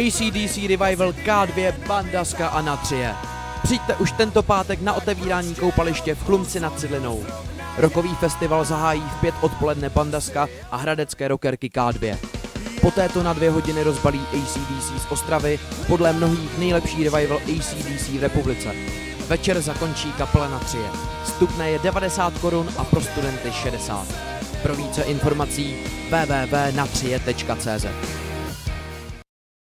ACDC Revival K2 Bandaska a Natrie. Přijďte už tento pátek na otevírání koupaliště v Chlumci nad Cidlinou. Rokový festival zahájí v pět odpoledne Bandaska a hradecké rokerky K2. Poté to na dvě hodiny rozbalí ACDC z Ostravy, podle mnohých nejlepší revival ACDC v republice. Večer zakončí kapela tři. Vstupné je 90 korun a pro studenty 60. Pro více informací www.natrie.cz